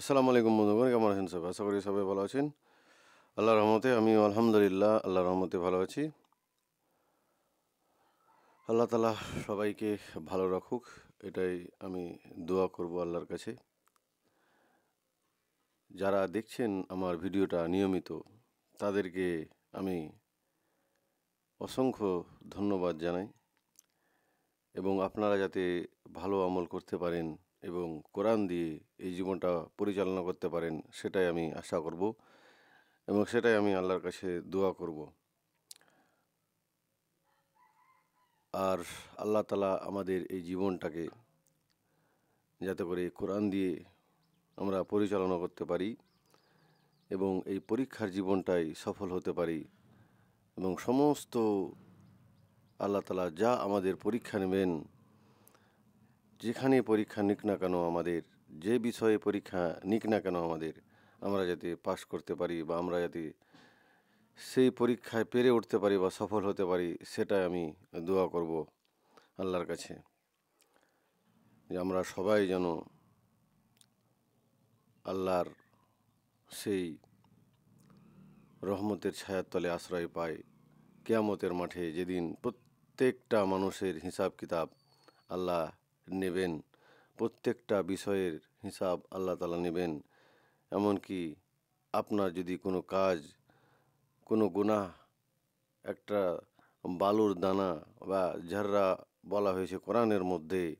আসসালামু আলাইকুম বন্ধুগণ কেমন আছেন সবাই আশা করি সবাই ভালো আছেন। আল্লাহ রহমতে আমি আলহামদুলিল্লাহ আল্লাহ রহমতে ভালো আছি। আল্লাহ তালা সবাইকে ভালো রাখুক, এটাই আমি দোয়া করব আল্লাহর কাছে। যারা দেখছেন আমার ভিডিওটা নিয়মিত, তাদেরকে আমি অসংখ্য ধন্যবাদ জানাই এবং আপনারা যাতে ভালো আমল করতে পারেন এবং কোরআন দিয়ে এই জীবনটা পরিচালনা করতে পারেন, সেটাই আমি আশা করব এবং সেটাই আমি আল্লাহর কাছে দোয়া করব। আর আল্লাহ তালা আমাদের এই জীবনটাকে যাতে করে কোরআন দিয়ে আমরা পরিচালনা করতে পারি এবং এই পরীক্ষার জীবনটাই সফল হতে পারি এবং সমস্ত আল্লাহ তালা যা আমাদের পরীক্ষা নেবেন যেখানে পরীক্ষা নিক না কেন আমাদের, যে বিষয়ে পরীক্ষা নিক না কেন আমাদের, আমরা যাতে পাশ করতে পারি বা আমরা যাতে সেই পরীক্ষায় পেরে উঠতে পারি বা সফল হতে পারি সেটাই আমি দোয়া করব আল্লাহর কাছে। যে আমরা সবাই যেন আল্লাহর সেই রহমতের ছায়ার তলে আশ্রয় পায়। কেয়ামতের মাঠে যেদিন প্রত্যেকটা মানুষের হিসাব কিতাব আল্লাহ নেবেন। প্রত্যেকটা বিষয়ের হিসাব আল্লাহ তালা নেবেন। এমনকি আপনার যদি কোনো কাজ, কোনো গুনাহ, একটা বালুর দানা বা ঝাররা বলা হয়েছে কোরআনের মধ্যে,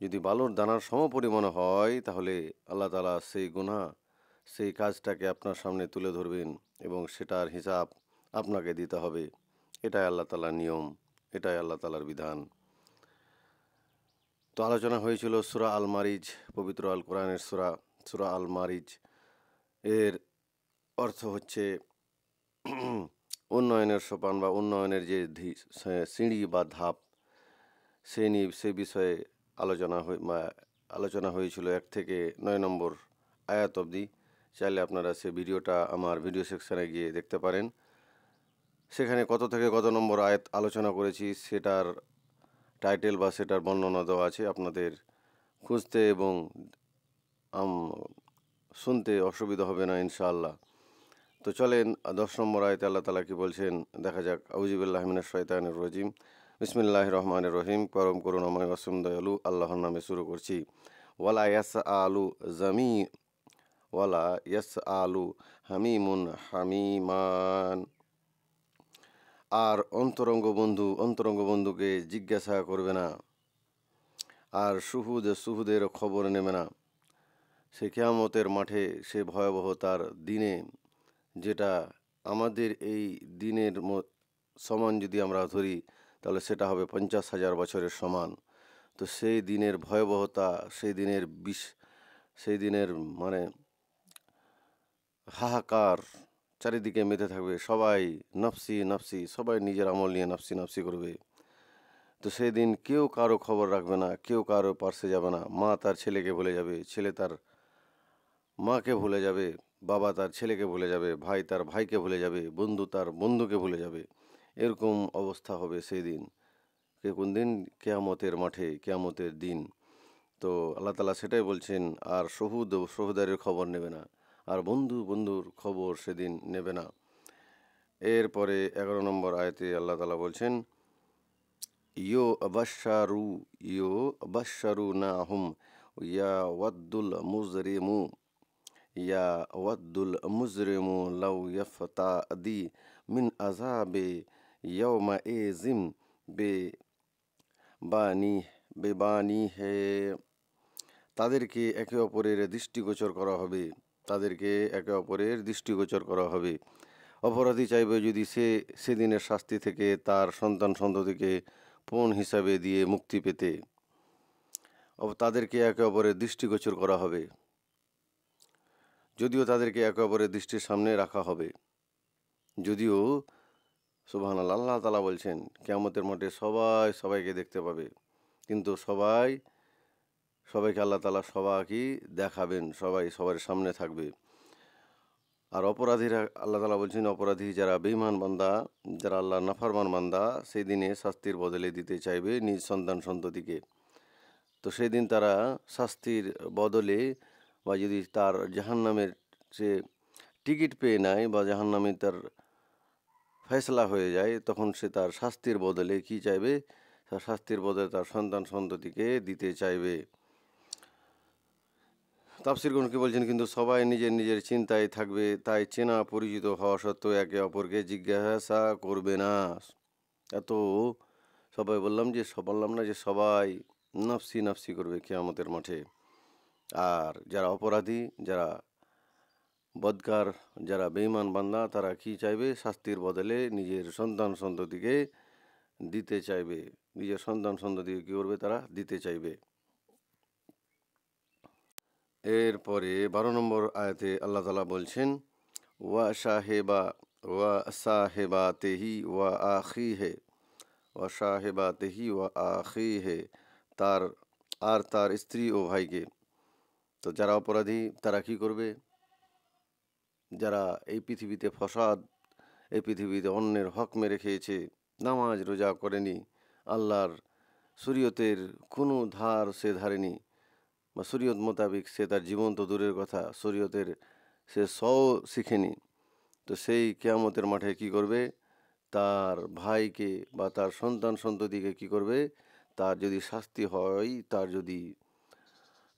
যদি বালুর দানার সমপরিমাণ হয়, তাহলে আল্লাহ তালা সেই গুনাহ, সেই কাজটাকে আপনার সামনে তুলে ধরবেন এবং সেটার হিসাব আপনাকে দিতে হবে। এটাই আল্লাহ তালার নিয়ম, এটাই আল্লাহ তালার বিধান। তো আলোচনা হয়েছিল সুরা আল মারিজ পবিত্র আল কোরআনের সুরা সুরা আল মারিজ এর অর্থ হচ্ছে উন্নয়নের সোপান বা উন্নয়নের যে সিঁড়ি বা ধাপ, সে নিয়ে সে বিষয়ে আলোচনা আলোচনা হয়েছিল এক থেকে নয় নম্বর আয়াত অবধি। চাইলে আপনারা সে ভিডিওটা আমার ভিডিও সেকশানে গিয়ে দেখতে পারেন। সেখানে কত থেকে কত নম্বর আয়াত আলোচনা করেছি সেটার টাইটেল বা সেটার বর্ণনা দেওয়া আছে আপনাদের খুঁজতে এবং শুনতে অসুবিধা হবে না ইনশাআল্লাহ। তো চলেন, দশ নম্বর আয়তে আল্লাহ তালা কি বলছেন? দেখা যাক। আউজিবুল্লাহমিন শৈতানুর রজিম। বিসমিল্লাহ রহমান রহিম। পরম করুণাময় অসম দয়ালু আল্লাহর নামে শুরু করছি। ওয়ালা ইয়াস আলু জামি, ওয়ালা ইয়াস আলু হামিমুন হামিমান। আর অন্তরঙ্গ বন্ধু অন্তরঙ্গ বন্ধুকে জিজ্ঞাসা করবে না। আর সুহুদ সুহুদের খবর নেবে না। সে কেয়ামতের মাঠে সে ভয়াবহতার দিনে, যেটা আমাদের এই দিনের সমান যদি আমরা ধরি, তাহলে সেটা হবে পঞ্চাশ হাজার বছরের সমান। তো সেই দিনের ভয়াবহতা, সেই দিনের বিষ, সেই দিনের মানে হাহাকার চারিদিকে মেতে থাকবে। সবাই নফসি নফসি, সবাই নিজের আমল নিয়ে নফসি নফসি করবে। তো সেই দিন কেউ কারও খবর রাখবে না, কেউ কারও পার্শ্বে যাবে না। মা তার ছেলেকে ভুলে যাবে, ছেলে তার মাকে ভুলে যাবে, বাবা তার ছেলেকে ভুলে যাবে, ভাই তার ভাইকে ভুলে যাবে, বন্ধু তার বন্ধুকে ভুলে যাবে। এরকম অবস্থা হবে সেই দিন কে কোন দিন? কেয়ামতের মাঠে, কেয়ামতের দিন। তো আল্লাহ তালা সেটাই বলছেন, আর শহুদ শহুদারের খবর নেবে না। আর বন্ধু বন্ধুর খবর সেদিন নেবে না। এরপরে এগারো নম্বর আয়তে আল্লাহ তালা বলছেন, ইয়ো আবাসারু ইয়ো আবাসারু না হুম, ইয়া ওয়াদ্দুল মুজরিমু, ইয়া ওয়াদ্দুল মুজরিমু লাউ ইয়াফতা দি মিন আজাবে ইয়মা এ জিম বে বানি বেবানি হে। তাদেরকে একে অপরের দৃষ্টিগোচর করা হবে। তাদেরকে একে অপরের দৃষ্টিগোচর করা হবে। অপরাধী চাইবে যদি সে সেদিনের শাস্তি থেকে তার সন্তান সন্ততিকে পণ হিসাবে দিয়ে মুক্তি পেতে। তাদেরকে একে অপরের দৃষ্টিগোচর করা হবে। যদিও তাদেরকে একে অপরের দৃষ্টির সামনে রাখা হবে। যদিও সুবাহান আল্লাহ তালা বলছেন কেমতের মাঠে সবাই সবাইকে দেখতে পাবে। কিন্তু সবাই সবাইকে আল্লাহ তালা সবাইকেই দেখাবেন, সবাই সবার সামনে থাকবে। আর অপরাধীরা, আল্লাহ তালা বলছেন, অপরাধী যারা বেইমান বান্দা, যারা আল্লাহ নাফারমান বান্দা, সেই দিনে শাস্তির বদলে দিতে চাইবে নিজ সন্তান সন্ততিকে। তো সেই দিন তারা শাস্তির বদলে বা যদি তার জাহান্নামের সে টিকিট পেয়ে নেয় বা জাহান্নামে তার ফেসলা হয়ে যায়, তখন সে তার শাস্তির বদলে কি চাইবে? তার শাস্তির বদলে তার সন্তান সন্ততিকে দিতে চাইবে। তাফসিরগণ কি বলছেন? কিন্তু সবাই নিজের নিজের চিন্তায় থাকবে, তাই চেনা পরিচিত হওয়া সত্ত্বেও একে অপরকে জিজ্ঞাসা করবে না। এত সবাই বললাম যে বললাম না যে, সবাই নাফসি নাফসি করবে কেয়ামতের মাঠে। আর যারা অপরাধী, যারা বদকার, যারা বেইমান বান্দা, তারা কি চাইবে? শাস্তির বদলে নিজের সন্তান সন্ততিকে দিতে চাইবে। নিজের সন্তান সন্ততিকে কী করবে তারা? দিতে চাইবে। এরপরে বারো নম্বর আয়াতে আল্লাহ তালা বলছেন, ওয়া সাহেবা ওয়া সাহেবা তেহি ওয়া আখি হে ওয়া সাহেবা তেহি ওয়া আখি হে তার, আর তার স্ত্রী ও ভাইকে। তো যারা অপরাধী, তারা কি করবে? যারা এই পৃথিবীতে ফসাদ, এই পৃথিবীতে অন্যের হক মেরে খেয়েছে, নামাজ রোজা করেনি, আল্লাহর শরীয়তের কোনো ধার সে ধারেনি বা শরীয়ত মোতাবিক সে তার জীবন তো দূরের কথা শরীয়তের সে সও শিখেনি। তো সেই কেয়ামতের মাঠে কি করবে? তার ভাইকে বা তার সন্তান সন্ততিকে কি করবে? তার যদি শাস্তি হয়, তার যদি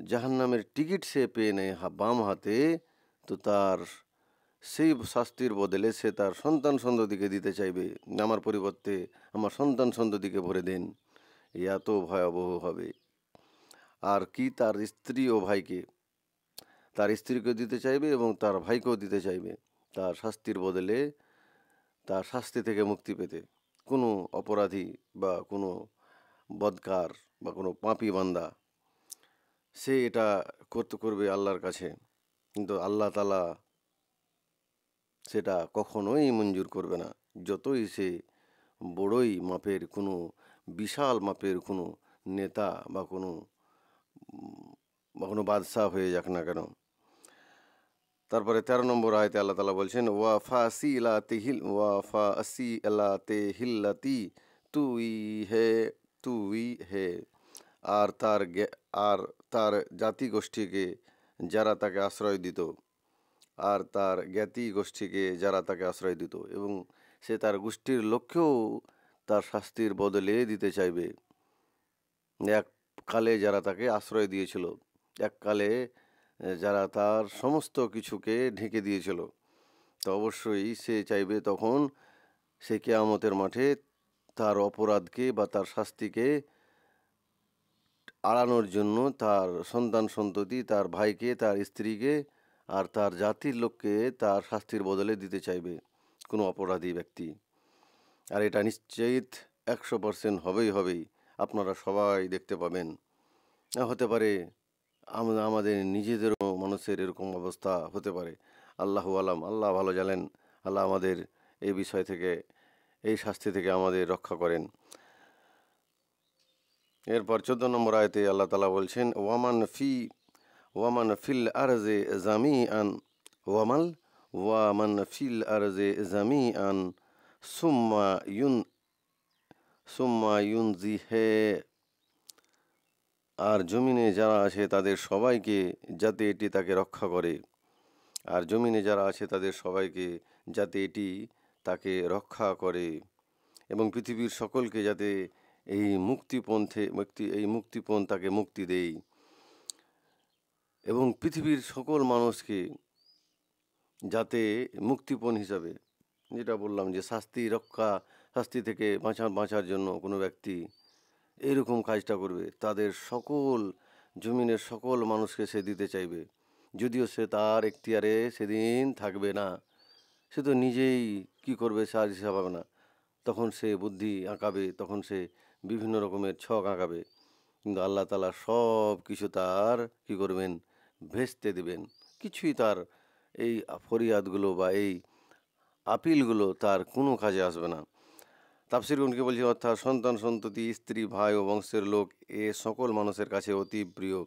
জাহান্নামের টিকিট সে পেয়ে নেয় বাম হাতে, তো তার সেই শাস্তির বদলে সে তার সন্তান সন্ততিকে দিতে চাইবে। আমার পরিবর্তে আমার সন্তান সন্ততিকে ভরে দেন। এত ভয়াবহ হবে। আর কি তার স্ত্রী ও ভাইকে? তার স্ত্রীকে দিতে চাইবে এবং তার ভাইকেও দিতে চাইবে। তার শাস্তির বদলে তার শাস্তি থেকে মুক্তি পেতে কোনো অপরাধী বা কোনো বদকার বা কোনো পাপি বান্দা সে এটা করতে করবে আল্লাহর কাছে। কিন্তু আল্লাহ তালা সেটা কখনোই মঞ্জুর করবে না। যতই সে বড়ই মাপের কোনো বিশাল মাপের কোনো নেতা বা কোনো কোনো বাদশাহ হয়ে যাক না কেন? তারপরে তেরো নম্বর আয়তে আল্লাহ তালা বলছেন, ওয়া ফা সি লা হিল ওয়া ফা সি এলা তে হিল্লাতি তুই হে তুই হে আর তার আর তার জাতি গোষ্ঠীকে যারা তাকে আশ্রয় দিত, আর তার জ্ঞাতি গোষ্ঠীকে যারা তাকে আশ্রয় দিত এবং সে তার গোষ্ঠীর লক্ষ্যেও তার শাস্তির বদলে দিতে চাইবে। এককালে যারা তাকে আশ্রয় দিয়েছিল, এককালে যারা তার সমস্ত কিছুকে ঢেকে দিয়েছিল, তো অবশ্যই সে চাইবে তখন সে কেয়ামতের মাঠে তার অপরাধকে বা তার শাস্তিকে আড়ানোর জন্য তার সন্তান সন্ততি, তার ভাইকে, তার স্ত্রীকে আর তার জাতির লোককে তার শাস্তির বদলে দিতে চাইবে কোনো অপরাধী ব্যক্তি। আর এটা নিশ্চিত একশো পার্সেন্ট হবেই হবেই। আপনারা সবাই দেখতে পাবেন। হতে পারে আমাদের নিজেদেরও মানুষের এরকম অবস্থা হতে পারে। আল্লাহ আলাম, আল্লাহ ভালো জানেন, আল্লাহ আমাদের এই বিষয় থেকে, এই শাস্তি থেকে আমাদের রক্ষা করেন। এরপর চোদ্দ নম্বর আয়তে আল্লাহ তালা বলছেন, ওয়ামান ফি, ওয়ামান ফিল আরজে জামি আন ওয়ামাল, ওয়ামান ফিল আরজে জামি আন সুম্মা ইউন সুম্মা ইউন জি হে আর জমিনে যারা আছে তাদের সবাইকে যাতে এটি তাকে রক্ষা করে। আর জমিনে যারা আছে তাদের সবাইকে যাতে এটি তাকে রক্ষা করে। এবং পৃথিবীর সকলকে যাতে এই মুক্তিপন্থে মুক্তি, এই মুক্তিপণ তাকে মুক্তি দেই। এবং পৃথিবীর সকল মানুষকে যাতে মুক্তিপণ হিসাবে, যেটা বললাম যে শাস্তি রক্ষা শাস্তি থেকে বাঁচা, বাঁচার জন্য কোনো ব্যক্তি এইরকম কাজটা করবে, তাদের সকল জমিনের সকল মানুষকে সে দিতে চাইবে। যদিও সে তার এখতিয়ারে সেদিন থাকবে না, সে তো নিজেই কি করবে সার হিসাব হবে না। তখন সে বুদ্ধি আঁকাবে, তখন সে বিভিন্ন রকমের ছক আঁকাবে। কিন্তু আল্লাহ তালা সব কিছু তার কি করবেন? ভেস্তে দেবেন। কিছুই তার এই ফরিয়াদগুলো বা এই আপিলগুলো তার কোনো কাজে আসবে না। তাপসিরগুনকে বলছি, অর্থাৎ সন্তান, সন্ততি, স্ত্রী, ভাই ও বংশের লোক, এ সকল মানুষের কাছে অতি প্রিয়।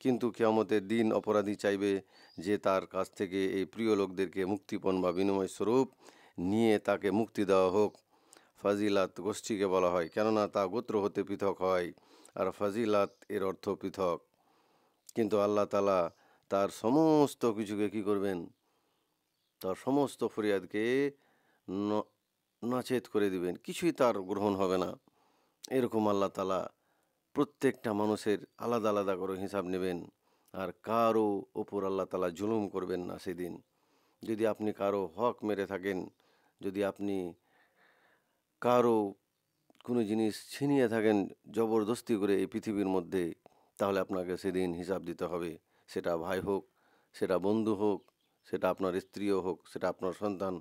কিন্তু কেয়ামতের দিন অপরাধী চাইবে যে তার কাছ থেকে এই প্রিয় লোকদেরকে মুক্তিপণ বা বিনিময় স্বরূপ নিয়ে তাকে মুক্তি দেওয়া হোক। ফাজিলাত গোষ্ঠীকে বলা হয়, কেননা তা গোত্র হতে পৃথক হয় আর ফাজিলাত এর অর্থ পৃথক। কিন্তু আল্লাহ তালা তার সমস্ত কিছুকে কি করবেন? তার সমস্ত ফরিয়াদকে নাচেত করে দিবেন, কিছুই তার গ্রহণ হবে না। এরকম আল্লাহ তালা প্রত্যেকটা মানুষের আলাদা আলাদা করে হিসাব নেবেন, আর কারও ওপর আল্লাহ তালা জুলুম করবেন না সেদিন। যদি আপনি কারও হক মেরে থাকেন, যদি আপনি কারও কোনো জিনিস ছিনিয়ে থাকেন, জবরদস্তি করে এই পৃথিবীর মধ্যে, তাহলে আপনাকে সেদিন হিসাব দিতে হবে। সেটা ভাই হোক, সেটা বন্ধু হোক, সেটা আপনার স্ত্রীও হোক, সেটা আপনার সন্তান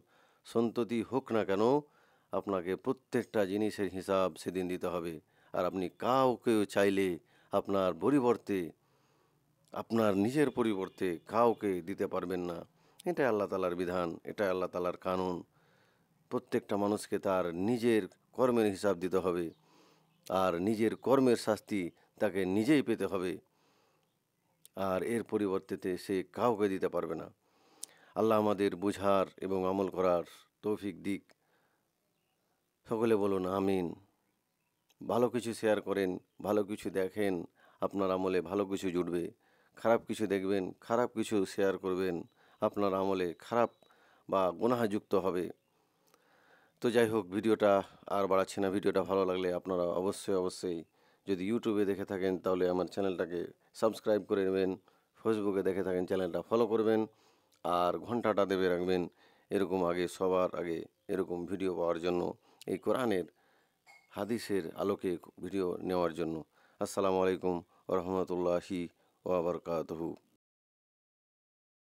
সন্ততি হোক না কেন, আপনাকে প্রত্যেকটা জিনিসের হিসাব সেদিন দিতে হবে। আর আপনি কাউকেও চাইলে আপনার পরিবর্তে, আপনার নিজের পরিবর্তে কাউকে দিতে পারবেন না। এটাই আল্লাহ তালার বিধান, এটাই আল্লাহ তালার কানুন। প্রত্যেকটা মানুষকে তার নিজের কর্মের হিসাব দিতে হবে। আর নিজের কর্মের শাস্তি তাকে নিজেই পেতে হবে। আর এর পরিবর্তেতে সে কাউকে দিতে পারবে না। আল্লাহ আমাদের বুঝার এবং আমল করার তৌফিক দিক। সকলে বলুন, আমিন। ভালো কিছু শেয়ার করেন, ভালো কিছু দেখেন, আপনার আমলে ভালো কিছু জুটবে। খারাপ কিছু দেখবেন, খারাপ কিছু শেয়ার করবেন, আপনার আমলে খারাপ বা গুনাহাযুক্ত হবে। তো যাই হোক, ভিডিওটা আর বাড়াচ্ছি না। ভিডিওটা ভালো লাগলে আপনারা অবশ্যই অবশ্যই যদি ইউটিউবে দেখে থাকেন, তাহলে আমার চ্যানেলটাকে সাবস্ক্রাইব করে নেবেন। ফেসবুকে দেখে থাকেন চ্যানেলটা ফলো করবেন। আর ঘন্টাটা দেবে রাখবেন এরকম আগে, সবার আগে এরকম ভিডিও পাওয়ার জন্য, এই কোরআনের হাদিসের আলোকে ভিডিও নেওয়ার জন্য। আসসালামু আলাইকুম রহমতুল্লাহি ওবরকাতহু